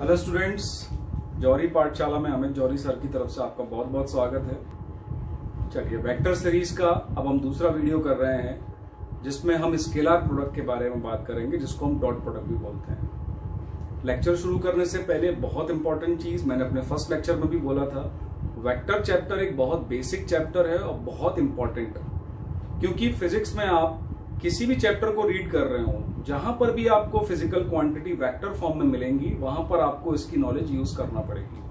Hello students जौहरी पाठशाला में अमित जौहरी sir की तरफ़ से आपका बहुत बहुत स्वागत है। चलिए वेक्टर सीरीज़ का अब हम दूसरा वीडियो कर रहे हैं, जिसमें हम स्केलर प्रोडक्ट के बारे में बात करेंगे, जिसको हम डॉट प्रोडक्ट भी बोलते हैं। लेक्चर शुरू करने से पहले बहुत इंपॉर्टेंट चीज़, मैंने अपने फ़र्स्ट लेक्चर में भी बोला था वेक्टर चैप्टर एक बहुत बेसिक चैप्टर है और बहुत इंपॉर्टेंट क्योंकि फिजिक्स में आप किसी भी चैप्टर को रीड कर रहे हो, जहाँ पर भी आपको फ़िज़िकल क्वांटिटी वेक्टर फॉर्म में मिलेंगी, वहाँ पर आपको इसकी नॉलेज यूज़ करना पड़ेगी।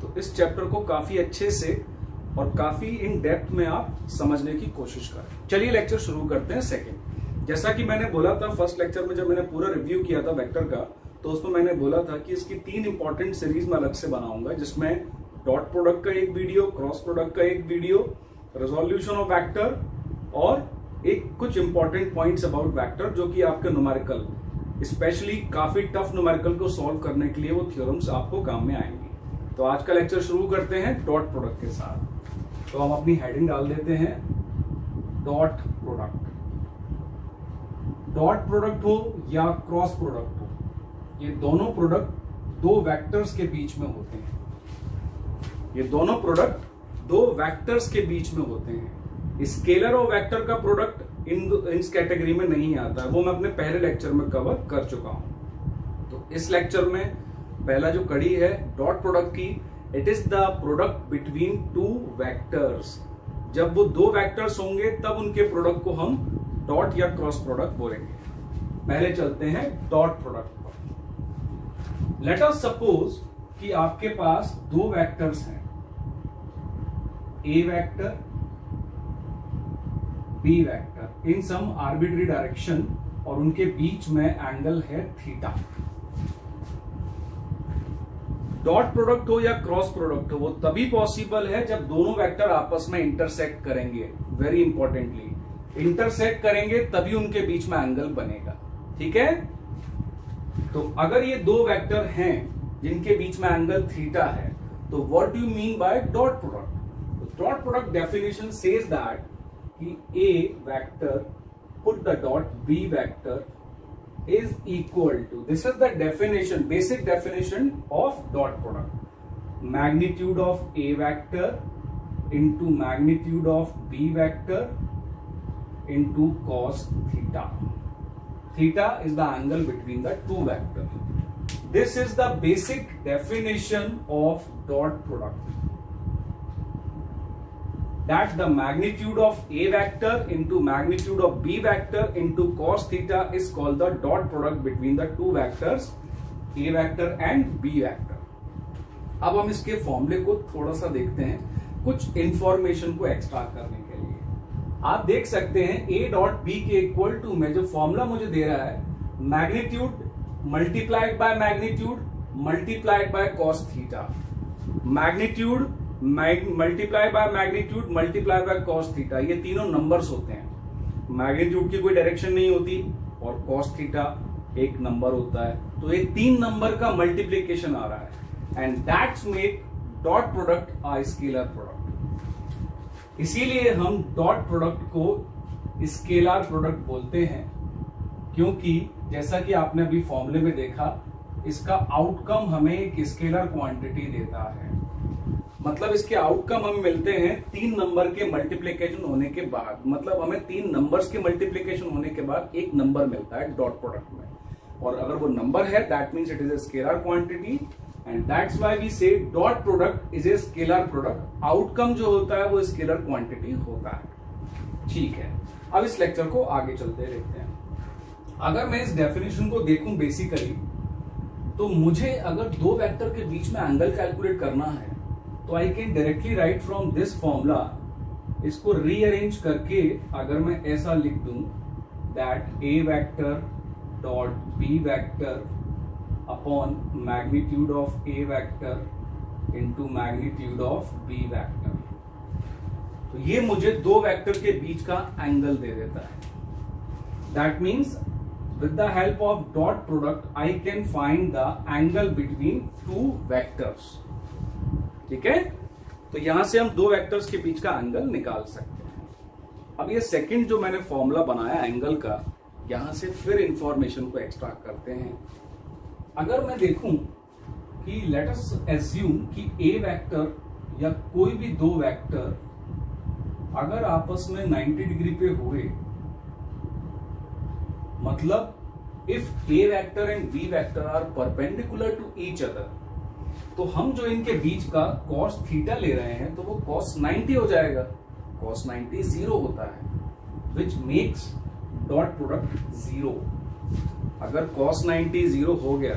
तो इस चैप्टर को काफ़ी अच्छे से और काफ़ी इन डेप्थ में आप समझने की कोशिश करें। चलिए लेक्चर शुरू करते हैं सेकेंड जैसा कि मैंने बोला था फ़र्स्ट लेक्चर में जब मैंने पूरा रिव्यू किया था वेक्टर का तो उसमें मैंने बोला था कि इसकी तीन इंपॉर्टेंट सीरीज़ में अलग से बनाऊँगा, जिसमें डॉट प्रोडक्ट का एक वीडियो क्रॉस प्रोडक्ट का एक वीडियो रिजोल्यूशन ऑफ़ वेक्टर और एक कुछ इंपॉर्टेंट पॉइंट्स अबाउट वेक्टर जो कि आपके न्यूमेरिकल स्पेशली काफ़ी टफ नुमेरिकल को सॉल्व करने के लिए वो थ्योरम्स आपको काम में आएँगी। तो आज का लेक्चर शुरू करते हैं डॉट प्रोडक्ट के साथ। तो हम अपनी हेडिंग डाल देते हैं डॉट प्रोडक्ट डॉट प्रोडक्ट हो या क्रॉस प्रोडक्ट हो, ये दोनों प्रोडक्ट दो वेक्टर्स के बीच में होते हैं। ये दोनों प्रोडक्ट दो वेक्टर्स के बीच में होते हैं। स्केलर और वेक्टर का प्रोडक्ट इन इस कैटेगरी में नहीं आता। है वो मैं अपने पहले लेक्चर में कवर कर चुका हूँ। तो इस लेक्चर में पहला जो कड़ी है डॉट प्रोडक्ट की it is the product between two vectors जब वो दो वेक्टर्स होंगे, तब उनके प्रोडक्ट को हम डॉट या क्रॉस प्रोडक्ट बोलेंगे। पहले चलते हैं डॉट प्रोडक्ट पर। लेट अस सपोज़ कि आपके पास दो वेक्टर्स हैं। A vector B vector in some arbitrary direction और उनके बीच में एंगल है थीटा डॉट प्रोडक्ट हो या क्रॉस प्रोडक्ट हो, वो तभी पॉसिबल है जब दोनों वेक्टर आपस में इंटरसेक्ट करेंगे वेरी इंपॉर्टेंटली इंटरसेक्ट करेंगे, तभी उनके बीच में एंगल बनेगा। ठीक है? तो अगर ये दो वेक्टर हैं, जिनके बीच में एंगल थीटा है तो what do mean by dot product dot product definition says that A vector put the dot B vector is equal to this is the definition basic definition of dot product. Magnitude of A vector into magnitude of B vector into cos theta. Theta is the angle between the two vectors. This is the basic definition of dot product that the magnitude of A vector into magnitude of B vector into cos theta is called the dot product between the two vectors A vector and B vector. अब हम इसके फॉर्मूले को थोड़ा सा देखते हैं कुछ इंफॉर्मेशन को एक्स्ट्रा करने के लिए आप देख सकते हैं A डॉट बी के इक्वल टू में जो फॉर्मूला मुझे दे रहा है magnitude multiplied by magnitude multiplied by cos theta magnitude multiply by magnitude multiply by cos theta ये तीनों नंबर्स होते हैं। मैग्नीट्यूड की कोई डायरेक्शन नहीं होती और कॉस थीटा एक नंबर होता है। तो ये तीन नंबर का मल्टीप्लीकेशन आ रहा है। And that's make dot product a scalar product इसीलिए हम डॉट प्रोडक्ट को स्केलर प्रोडक्ट बोलते हैं। क्योंकि जैसा कि आपने अभी फॉर्मूले में देखा, इसका आउटकम हमें एक स्केलर क्वांटिटी देता है। मतलब इसके आउटकम हमें मिलते हैं तीन नंबर के मल्टीप्लीकेशन होने के बाद। मतलब हमें तीन नंबर्स के मल्टीप्लीकेशन होने के बाद एक नंबर मिलता है डॉट प्रोडक्ट में। और अगर वो नंबर है that means it is a scalar quantity and that's why we say dot product is a scalar product outcome जो होता है वो स्केलर क्वांटिटी होता है। ठीक है। अब इस लेक्चर को आगे चलते देखते हैं। अगर मैं इस डेफिनेशन को देखूँ बेसिकली तो मुझे अगर दो वेक्टर के बीच में एंगल कैलकुलेट करना है तो I can directly write from this formula इसको रीअरेंज करके अगर मैं ऐसा लिख दू that a vector dot b vector upon magnitude of a vector into magnitude of b vector तो ये मुझे दो वेक्टर के बीच का एंगल दे देता है। That means with the help of dot product, I can find the angle between two vectors. ठीक है? तो यहाँ से हम दो वेक्टर्स के बीच का एंगल निकाल सकते हैं। अब ये सेकंड जो मैंने फॉर्मूला बनाया एंगल का, यहाँ से फिर इंफॉर्मेशन को एक्सट्रैक्ट करते हैं। अगर मैं देखूँ कि लेट अस एज्यूम कि ए वेक्टर या कोई भी दो वेक्टर अगर आपस में 90 डिग्री पे हुए मतलब if a vector and b vector are perpendicular to each other तो हम जो इनके बीच का कॉस थीटा ले रहे हैं तो वो कॉस 90 हो जाएगा। कॉस 90 ज़ीरो होता है which makes dot product zero अगर कॉस 90 ज़ीरो हो गया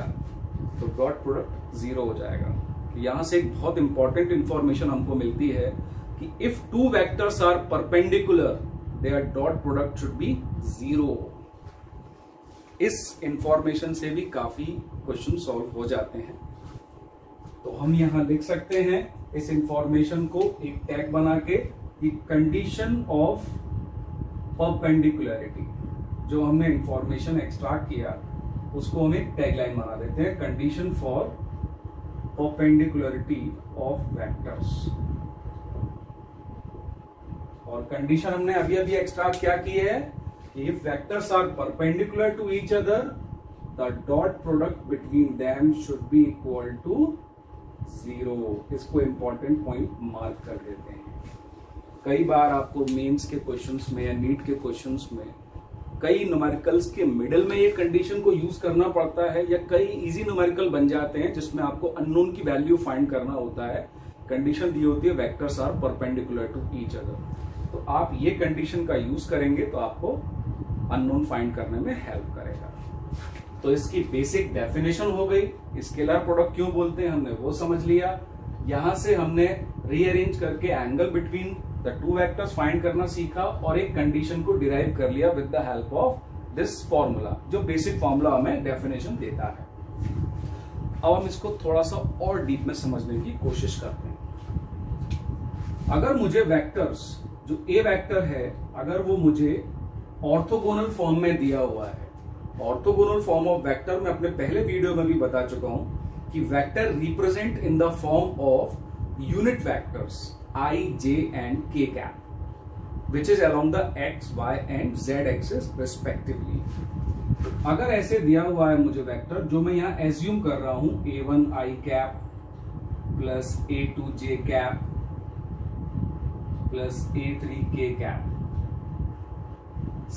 तो डॉट प्रोडक्ट ज़ीरो हो जाएगा। यहाँ से एक बहुत इंपॉर्टेंट इंफॉर्मेशन हमको मिलती है कि if two vectors are perpendicular their dot product should be zero इस इंफॉर्मेशन से भी काफ़ी क्वेश्चन सॉल्व हो जाते हैं। तो हम यहाँ लिख सकते हैं इस इंफॉर्मेशन को एक टैग बना के कंडीशन ऑफ़ परपेंडिकुलरिटी जो हमने इंफॉर्मेशन एक्सट्रैक्ट किया, उसको हम एक टैगलाइन बना देते हैं condition for perpendicularity of vectors और कंडीशन हमने अभी अभी एक्स्ट्रैक्ट क्या की है? कि if vectors are perpendicular to each other the dot product between them should be equal to zero इसको इंपॉर्टेंट पॉइंट मार्क कर देते हैं। कई बार आपको मेंस के क्वेश्चंस में या नीट के क्वेश्चंस में कई न्यूमेरिकल्स के मिडिल में ये कंडीशन को यूज़ करना पड़ता है या कई इजी न्यूमेरिकल बन जाते हैं जिसमें आपको अननोन की वैल्यू फाइंड करना होता है। कंडीशन दी होती है vectors are perpendicular to each other तो आप ये कंडीशन का यूज़ करेंगे तो आपको अननोन फाइंड करने में हेल्प तो इसकी बेसिक डेफिनेशन हो गई। स्केलर प्रोडक्ट क्यों बोलते हैं हमने वो समझ लिया। यहाँ से हमने रीअरेंज करके angle between the two vectors find करना सीखा और एक कंडीशन को डिराइव कर लिया with the help of this formula जो बेसिक फॉर्मूला हमें डेफिनेशन देता है। अब हम इसको थोड़ा सा और डीप में समझने की कोशिश करते हैं। अगर मुझे वेक्टर्स जो ए वेक्टर है, अगर वो मुझे ऑर्थोगोनल फॉर्म में दिया हुआ है ऑर्थोगोनल फॉर्म ऑफ़ वेक्टर मैं अपने पहले वीडियो में भी बता चुका हूँ कि vector represent in the form of unit vectors i j and k cap which is along the x y and z axis respectively अगर ऐसे दिया हुआ है मुझे वेक्टर जो मैं यहाँ एज्यूम कर रहा हूँ a one i cap plus a two j cap plus a three k cap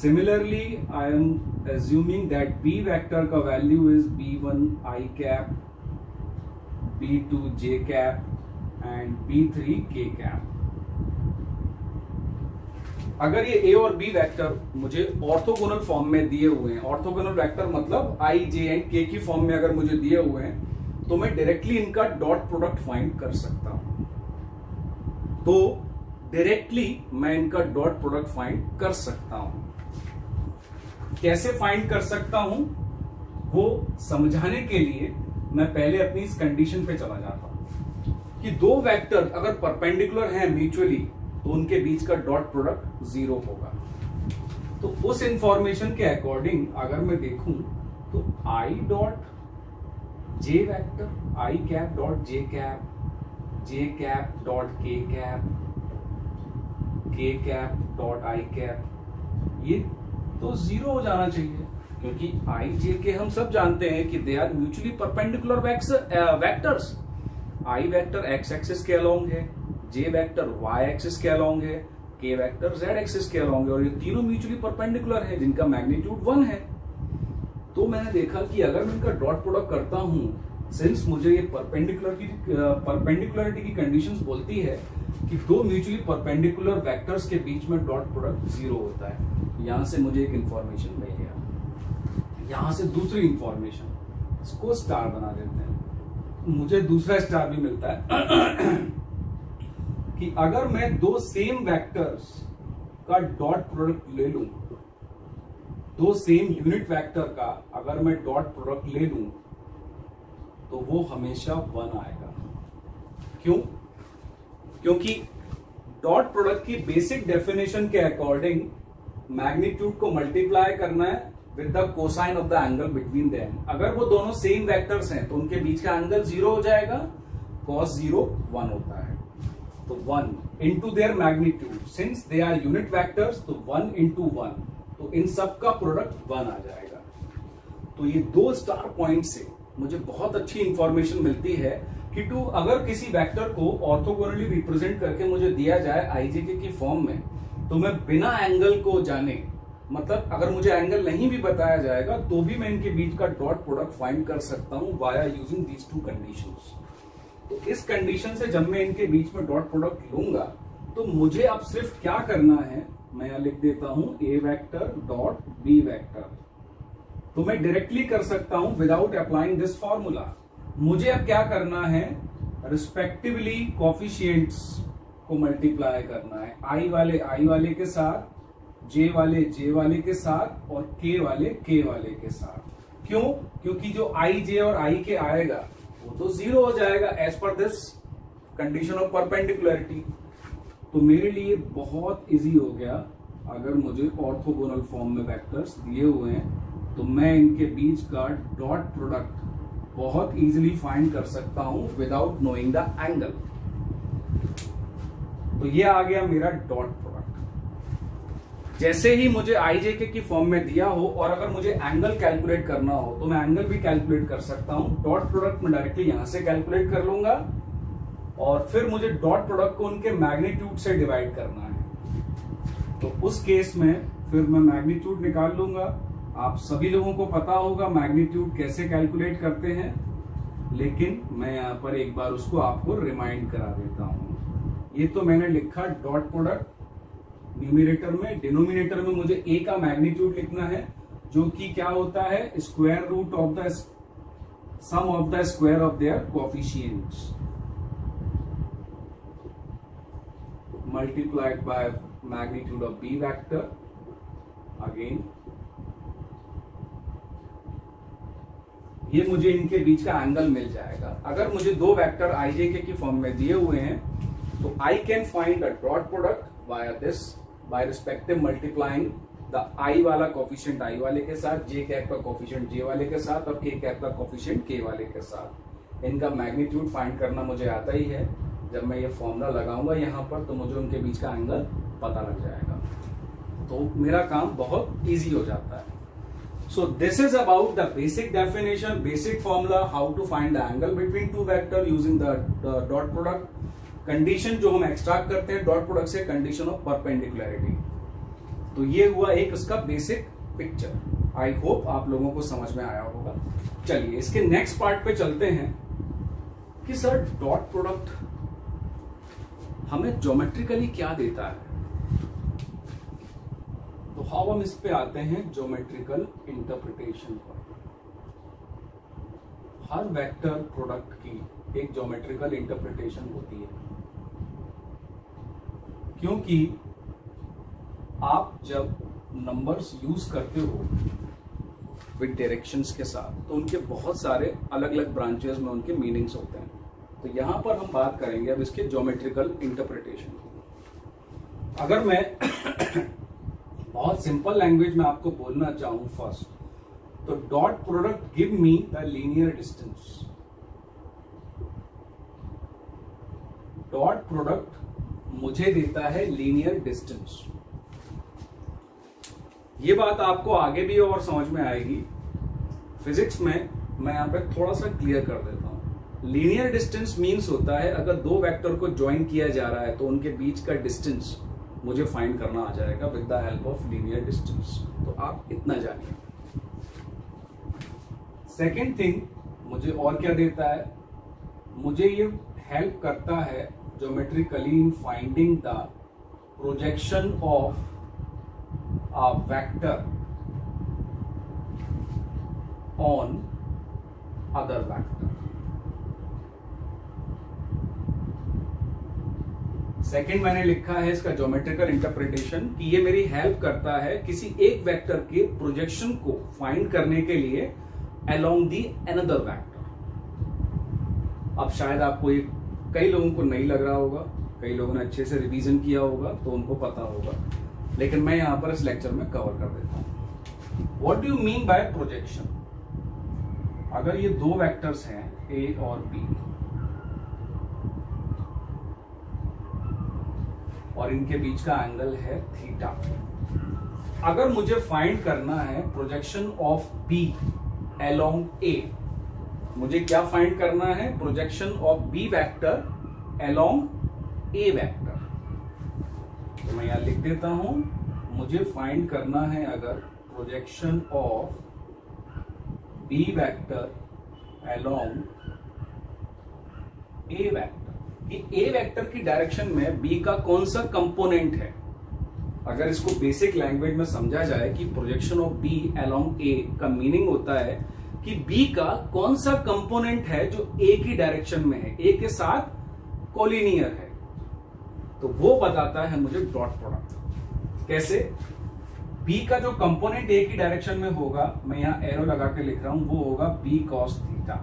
similarly I am assuming that b vector का value is b1 i cap b2 j cap, and b3 k cap. अगर ये a और b vector मुझे orthogonal form में दिए हुए हैं orthogonal vector मतलब i, j एंड k की फॉर्म में अगर मुझे दिए हुए हैं तो मैं डायरेक्टली इनका डॉट प्रोडक्ट फाइंड कर सकता हूँ। तो डायरेक्टली मैं इनका डॉट प्रोडक्ट फाइंड कर सकता हूँ। कैसे फाइंड कर सकता हूँ, वो समझाने के लिए मैं पहले अपनी इस कंडीशन पे चला जाता हूँ। कि दो वेक्टर अगर परपेंडिकुलर हैं म्यूचुअली तो उनके बीच का डॉट प्रोडक्ट ज़ीरो होगा। तो उस इंफॉर्मेशन के अकॉर्डिंग अगर मैं देखूँ तो i dot j vector i cap dot j cap j cap dot k cap k cap dot i cap ये तो ज़ीरो हो जाना चाहिए। क्योंकि आई जे के हम सब जानते हैं कि they are mutually perpendicular vectors i vector x axis के अलोंग है जे वेक्टर वाई एक्सिस के अलोंग है के वेक्टर जेड एक्सिस के अलोंग है, और ये तीनों म्यूचुअली परपेंडिकुलर है, जिनका मैग्नीट्यूड वन है। तो मैंने देखा कि अगर मैं इनका डॉट प्रोडक्ट करता हूँ सिंस मुझे ये परपेंडिकुलर की परपेंडिकुलरिटी की कंडीशंस बोलती है कि दो म्यूचुअली परपेंडिकुलर वेक्टर्स के बीच में डॉट प्रोडक्ट ज़ीरो होता है। यहाँ से मुझे एक इंफॉर्मेशन मिल गया। यहाँ से दूसरी इंफॉर्मेशन इसको स्टार बना देते हैं। मुझे दूसरा स्टार भी मिलता है। कि अगर मैं दो सेम वेक्टर्स का डॉट प्रोडक्ट ले लूँ, दो सेम यूनिट वेक्टर का अगर मैं डॉट प्रोडक्ट ले लूँ तो वो हमेशा वन आएगा। क्यों? क्योंकि डॉट प्रोडक्ट की बेसिक डेफिनेशन के अकॉर्डिंग मैग्नीट्यूड को मल्टीप्लाई करना है with the cosine of the angle between them अगर वो दोनों सेम वेक्टर्स हैं तो उनके बीच का एंगल ज़ीरो हो जाएगा कॉस ज़ीरो वन होता है। तो one into their magnitude since they are unit vectors तो वन इंटू वन तो इन सब का प्रोडक्ट वन आ जाएगा। तो ये दो स्टार पॉइंट से मुझे बहुत अच्छी इंफॉर्मेशन मिलती है कि टू अगर किसी वेक्टर को ऑर्थोगोनली रिप्रेजेंट करके मुझे दिया जाए आईजेके की फॉर्म में तो मैं बिना एंगल को जाने मतलब अगर मुझे एंगल नहीं भी बताया जाएगा तो भी मैं इनके बीच का डॉट प्रोडक्ट फाइंड कर सकता हूँ via using these two conditions तो इस कंडीशन से जब मैं इनके बीच में डॉट प्रोडक्ट लूँगा तो मुझे अब सिर्फ़ क्या करना है, मैं यहाँ लिख देता हूँ a vector dot b vector तो मैं डायरेक्टली कर सकता हूँ विदाउट अप्लाइंग दिस फॉर्मूला मुझे अब क्या करना है रिस्पेक्टिवली कॉफिशियंट्स को मल्टीप्लाई करना है। आई वाले आई वाले के साथ जे वाले जे वाले के साथ और के वाले के वाले के साथ। क्यों? क्योंकि जो आई जे और आई के आएगा, वो तो ज़ीरो हो जाएगा as per this condition of perpendicularity तो मेरे लिए बहुत इजी हो गया। अगर मुझे ऑर्थोगोनल फॉर्म में वेक्टर्स दिए हुए हैं तो मैं इनके बीच का डॉट प्रोडक्ट बहुत इजीली फाइंड कर सकता हूँ विदाउट नोइंग द एंगल तो ये आ गया मेरा डॉट प्रोडक्ट। जैसे ही मुझे आईजेके की फॉर्म में दिया हो और अगर मुझे एंगल कैलकुलेट करना हो तो मैं एंगल भी कैलकुलेट कर सकता हूँ। डॉट प्रोडक्ट में डायरेक्टली यहाँ से कैलकुलेट कर लूँगा और फिर मुझे डॉट प्रोडक्ट को उनके मैग्नीट्यूड से डिवाइड करना है। तो उस केस में फिर मैं मैग्नीट्यूड निकाल लूँगा। आप सभी लोगों को पता होगा मैग्नीट्यूड कैसे कैलकुलेट करते हैं, लेकिन मैं यहाँ पर एक बार उसको आपको रिमाइंड करा देता हूँ। ये तो मैंने लिखा डॉट प्रोडक्ट न्यूमिनेटर में डिनोमिनेटर में मुझे ए का मैग्नीट्यूड लिखना है, जो कि क्या होता है? Square root of the sum of the square of their coefficients multiplied by magnitude of b vector, again. ये मुझे इनके बीच का एंगल मिल जाएगा। अगर मुझे दो वेक्टर आईजे के फॉर्म में दिए हुए हैं तो I can find a dot product via this by respective multiplying the i वाला कॉफिशियंट आई वाले के साथ जे कैप का कॉफिशियंट जे वाले के साथ और के कैप का कॉफिशियंट के वाले के साथ। इनका मैग्नीट्यूड फाइंड करना मुझे आता ही है। जब मैं ये फॉर्मूला लगाऊँगा यहाँ पर तो मुझे उनके बीच का एंगल पता लग जाएगा। तो मेरा काम बहुत इजी हो जाता है। So this is about the basic definition basic formula how to find the angle between two vector using the dot product condition जो हम एक्सट्रैक्ट करते हैं डॉट प्रोडक्ट से कंडीशन ऑफ़ परपेंडिकुलरिटी तो ये हुआ एक उसका बेसिक पिक्चर आई होप आप लोगों को समझ में आया होगा। चलिए, इसके नेक्स्ट पार्ट पे चलते हैं कि सर डॉट प्रोडक्ट हमें ज्योमेट्रिकली क्या देता है? तो हाउ हम इस पे आते हैं ज्योमेट्रिकल इंटरप्रिटेशन पर। हर वेक्टर प्रोडक्ट की एक ज्योमेट्रिकल इंटरप्रिटेशन होती है। क्योंकि आप जब नंबर्स यूज़ करते हो विद डायरेक्शंस के साथ तो उनके बहुत सारे अलग अलग ब्रांचेस में उनके मीनिंग्स होते हैं। तो यहाँ पर हम बात करेंगे अब इसके ज्योमेट्रिकल इंटरप्रिटेशन की। अगर मैं बहुत सिंपल लैंग्वेज में आपको बोलना चाहूँ फ़र्स्ट तो dot product give me the linear distance dot product मुझे देता है लीनियर डिस्टेंस ये बात आपको आगे भी और समझ में आएगी। फिजिक्स में मैं यहाँ पे थोड़ा सा क्लियर कर देता हूँ। लीनियर डिस्टेंस मींस होता है अगर दो वेक्टर को ज्वाइन किया जा रहा है तो उनके बीच का डिस्टेंस मुझे फाइंड करना आ जाएगा with the help of linear distance तो आप इतना जानिए। सेकेंड थिंग मुझे और क्या देता है? मुझे ये हेल्प करता है geometrically in finding the projection of a vector on other vector. Second मैंने लिखा है इसका ज्योमेट्रिकल इंटरप्रिटेशन कि ये मेरी हेल्प करता है किसी एक वेक्टर के प्रोजेक्शन को फाइंड करने के लिए अलोंग दी एनदर वेक्टर अब शायद आपको ये कई लोगों को नहीं लग रहा होगा, कई लोगों ने अच्छे से रिवीजन किया होगा तो उनको पता होगा। लेकिन मैं यहाँ पर इस लेक्चर में कवर कर देता हूँ। What do mean by projection अगर ये दो वेक्टर्स हैं ए और बी और इनके बीच का एंगल है थीटा अगर मुझे फाइंड करना है projection of b along a मुझे क्या फाइंड करना है? Projection of b vector along a vector तो मैं यहाँ लिख देता हूँ, मुझे फाइंड करना है अगर projection of b vector along a vector कि ए वेक्टर की डायरेक्शन में बी का कौन सा कंपोनेंट है? अगर इसको बेसिक लैंग्वेज में समझा जाए कि projection of b along a का मीनिंग होता है कि बी का कौन सा कंपोनेंट है जो ए की डायरेक्शन में है? ए के साथ कोलिनियर है। तो वो बताता है मुझे डॉट प्रोडक्ट कैसे? बी का जो कंपोनेंट ए की डायरेक्शन में होगा, मैं यहाँ एरो लगा के लिख रहा हूँ, वो होगा बी कॉस थीटा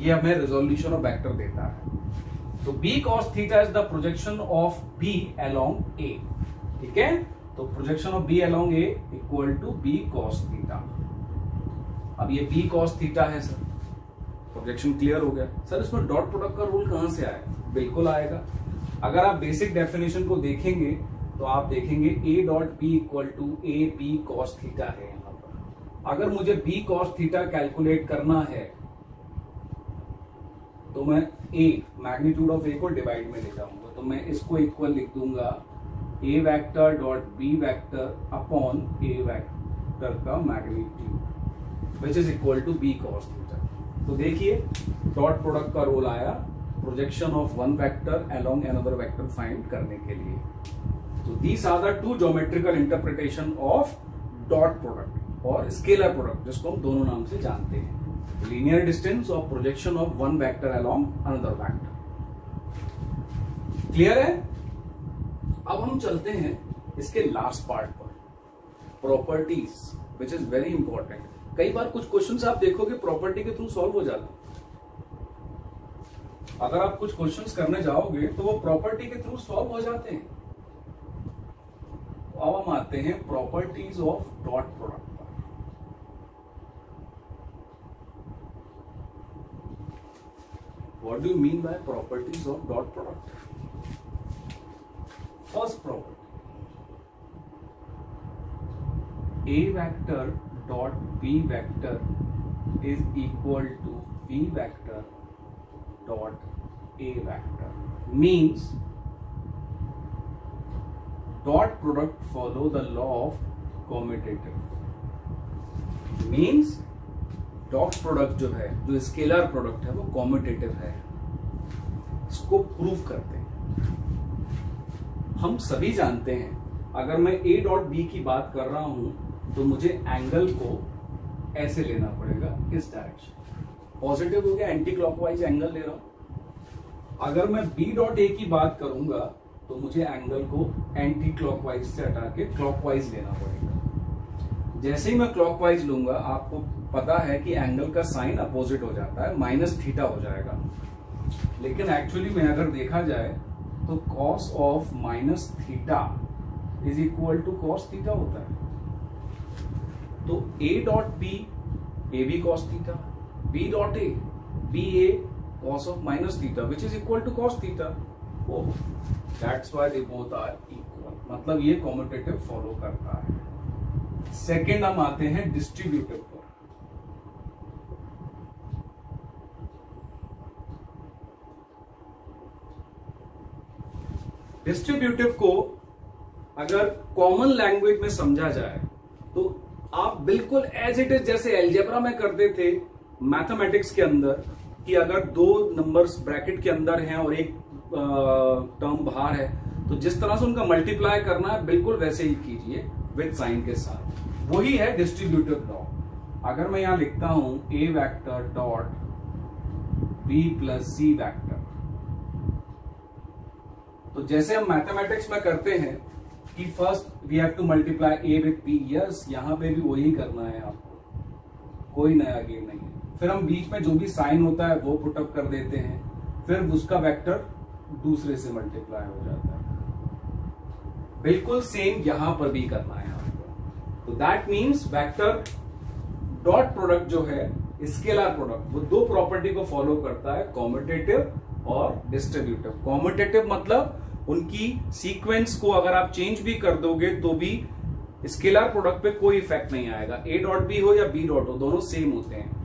ये हमें रिजोल्यूशन ऑफ़ वेक्टर देता है। तो b cos theta is the projection of b along a ठीक है? तो projection of b along a equal to b cos theta अब ये बी कॉस थीटा है सर प्रोजेक्शन क्लियर हो गया. सर इसमें डॉट प्रोडक्ट का रूल कहाँ से आया? बिल्कुल आएगा. अगर आप बेसिक डेफिनेशन को देखेंगे तो आप देखेंगे a dot b equal to a b cos theta है यहाँ पर. अगर मुझे बी कॉस थीटा कैलकुलेट करना है तो मैं ए मैग्नीट्यूड ऑफ़ ए को डिवाइड में ले जाऊँगा. तो मैं इसको इक्वल लिख दूँगा a vector dot b vector upon a vector का magnitude which is equal to b cos theta तो देखिए डॉट प्रोडक्ट का रोल आया projection of one vector along another vector find करने के लिए। तो these are the two geometrical interpretation of dot product और स्केलर प्रोडक्ट जिसको हम दोनों नाम से जानते हैं। लीनियर डिस्टेंस और projection of one vector along another vector clear है? अब हम चलते हैं इसके लास्ट पार्ट पर। Properties which is very important कई बार कुछ क्वेश्चंस आप देखोगे प्रॉपर्टी के थ्रू सॉल्व हो जाते अगर आप कुछ क्वेश्चंस करने जाओगे तो वो प्रॉपर्टी के थ्रू सॉल्व हो जाते हैं। तो अब हम आते हैं प्रॉपर्टीज़ ऑफ़ डॉट प्रोडक्ट पर। Do you mean by properties of dot product? First property. A vector dot b vector is equal to b vector dot a vector means dot product follow the law of commutative means dot product जो है जो scalar product है वो competitive है इसको prove करते हैं हम सभी जानते हैं अगर मैं ए डॉट बी की बात कर रहा हूँ तो मुझे एंगल को ऐसे लेना पड़ेगा इस डायरेक्शन पॉजिटिव हो गया एंटी क्लॉकवाइज एंगल ले रहा हूँ. अगर मैं बी डॉट ए की बात करूँगा तो मुझे एंगल को एंटी क्लॉकवाइज से हटा के क्लॉकवाइज लेना पड़ेगा. जैसे ही मैं क्लॉकवाइज लूँगा, आपको पता है कि एंगल का साइन अपोजिट हो जाता है माइनस थीटा हो जाएगा. लेकिन एक्चुअली में अगर देखा जाए तो cos of minus theta is equal to cos theta होता है. तो a dot b a b cos theta b dot a b a cos of minus theta which is equal to cos theta that's why they both are equal मतलब ये competitive follow करता है। Second हम आते हैं distributive पर। Distributive को अगर कॉमन लैंग्वेज में समझा जाए तो आप बिल्कुल एज इट इज़ जैसे एल्जेब्रा में करते थे मैथमेटिक्स के अंदर, कि अगर दो नंबर्स ब्रैकेट के अंदर हैं और एक टर्म बाहर है तो जिस तरह से उनका मल्टीप्लाई करना है, बिल्कुल वैसे ही कीजिए विद साइन के साथ। वही है डिस्ट्रीब्यूटिव लॉ अगर मैं यहाँ लिखता हूँ a vector dot b plus c vector तो जैसे हम मैथमेटिक्स में करते हैं, कि first we have to multiply a with b yes यहाँ पे भी वही करना है आपको। कोई नया गेम नहीं है। फिर हम बीच में जो भी साइन होता है, वो पुटअप कर देते हैं। फिर उसका वेक्टर दूसरे से मल्टीप्लाई हो जाता है। बिल्कुल सेम यहाँ पर भी करना है आपको। तो that means vector dot product जो है स्केलर प्रोडक्ट वो दो प्रॉपर्टी को फॉलो करता है कॉम्पिटेटिव और डिस्ट्रीब्यूटिव कॉम्पिटेटिव मतलब उनकी सीक्वेंस को अगर आप चेंज भी कर दोगे तो भी स्केलर प्रोडक्ट पे कोई इफ़ेक्ट नहीं आएगा। ए डॉट बी हो या बी डॉट हो, दोनों सेम होते हैं।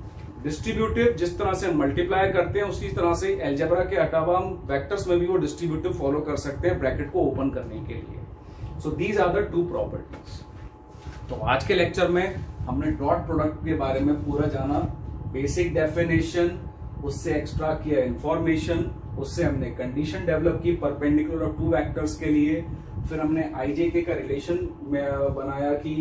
डिस्ट्रीब्यूटिव जिस तरह से मल्टीप्लाई करते हैं, उसी तरह से एल्जेब्रा के अलावा हम वेक्टर्स में भी वो डिस्ट्रीब्यूटिव फॉलो कर सकते हैं ब्रैकेट को ओपन करने के लिए। So these are the two properties तो आज के लेक्चर में हमने डॉट प्रोडक्ट के बारे में पूरा जाना। बेसिक डेफिनेशन उससे एक्स्ट्रा किया इंफॉर्मेशन उससे हमने कंडीशन डेवलप की परपेंडिकुलर ऑफ़ टू वेक्टर्स के लिए। फिर हमने आईजेके का रिलेशन बनाया कि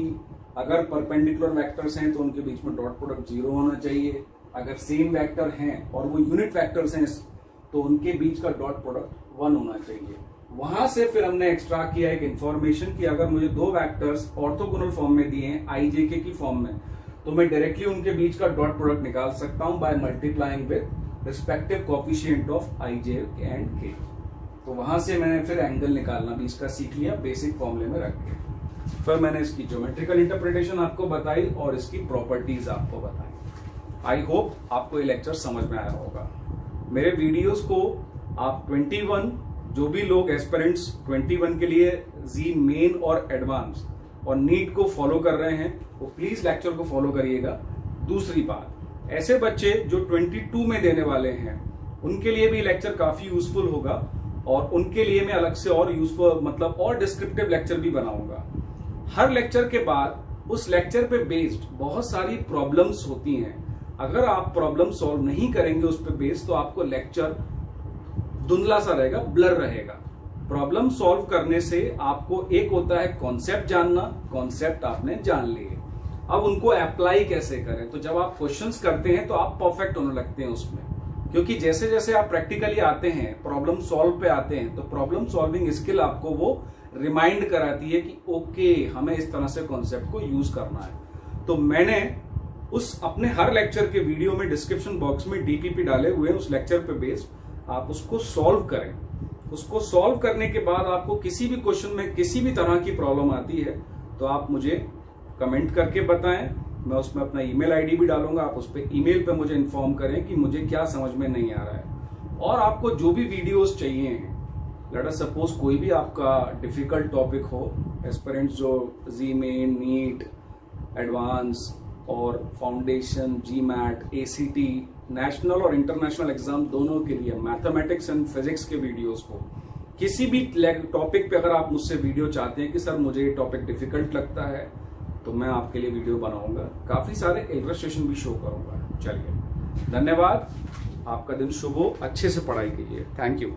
अगर परपेंडिकुलर वेक्टर्स हैं तो उनके बीच में डॉट प्रोडक्ट ज़ीरो होना चाहिए। अगर सेम वेक्टर हैं और वो यूनिट वेक्टर्स हैं तो उनके बीच का डॉट प्रोडक्ट वन होना चाहिए। वहाँ से फिर हमने एक्स्ट्रा किया एक इंफॉर्मेशन कि अगर मुझे दो वेक्टर्स ऑर्थोगोनल फॉर्म में दिए हैं आईजेके की फॉर्म में तो मैं डायरेक्टली उनके बीच का डॉट प्रोडक्ट निकाल सकता हूँ by multiplying with respective coefficient of i j and k तो वहाँ से मैंने फिर एंगल निकालना भी, इसका सीख लिया बेसिक फॉर्मूले में रख के। फिर मैंने इसकी ज्योमेट्रिकल इंटरप्रिटेशन आपको बताई और इसकी प्रॉपर्टीज़ आपको बताई। आई होप आपको ये लेक्चर समझ में आया होगा। मेरे वीडियोस को आप 21 जो भी लोग एस्पेरेंट्स 21 के लिए जी मेन और एडवांस और नीट को फॉलो कर रहे हैं, वो प्लीज़ लेक्चर को फॉलो करिएगा। दूसरी बात ऐसे बच्चे जो 22 में देने वाले हैं, उनके लिए भी लेक्चर काफ़ी यूजफुल होगा और उनके लिए मैं अलग से और यूजफुल मतलब और डिस्क्रिप्टिव लेक्चर भी बनाऊँगा। हर लेक्चर के बाद उस लेक्चर पे बेस्ड बहुत सारी प्रॉब्लम्स होती हैं। अगर आप प्रॉब्लम सॉल्व नहीं करेंगे उस पर बेस्ड तो आपको लेक्चर धुंधला सा रहेगा ब्लर रहेगा। प्रॉब्लम सॉल्व करने से आपको एक होता है कॉन्सेप्ट जानना कॉन्सेप्ट आपने जान लिए अब उनको अप्लाई कैसे करें? तो जब आप क्वेश्चंस करते हैं तो आप परफेक्ट होने लगते हैं उसमें। क्योंकि जैसे जैसे आप प्रैक्टिकली आते हैं प्रॉब्लम सॉल्व पे आते हैं तो प्रॉब्लम सॉल्विंग स्किल आपको वो रिमाइंड कराती है कि ओके हमें इस तरह से कॉन्सेप्ट को यूज़ करना है। तो मैंने उस अपने हर लेक्चर के वीडियो में डिस्क्रिप्शन बॉक्स में डीपीपी डाले हुए हैं, उस लेक्चर पे बेस्ड आप उसको सॉल्व करें। उसको सॉल्व करने के बाद आपको किसी भी क्वेश्चन में किसी भी तरह की प्रॉब्लम आती है तो आप मुझे कमेंट करके बताएँ। मैं उसमें अपना ईमेल आईडी भी डालूँगा। आप उस पर ईमेल पे मुझे इन्फॉर्म करें कि मुझे क्या समझ में नहीं आ रहा है। और आपको जो भी वीडियोस चाहिए अस सपोज़ कोई भी आपका डिफ़िकल्ट टॉपिक हो एस्पेरेंट्स जो जी मेन नीट एडवांस और foundation JEE MAT A C T national और इंटरनेशनल एग्ज़ाम दोनों के लिए मैथमेटिक्स एंड फिजिक्स के वीडियोस को किसी भी टॉपिक पे अगर आप मुझसे वीडियो चाहते हैं कि, सर, मुझे ये टॉपिक डिफ़िकल्ट लगता है तो मैं आपके लिए वीडियो बनाऊँगा। काफ़ी सारे इलस्ट्रेशन भी शो करूँगा। चलिए। धन्यवाद। आपका दिन शुभ हो। अच्छे से पढ़ाई कीजिए। Thank you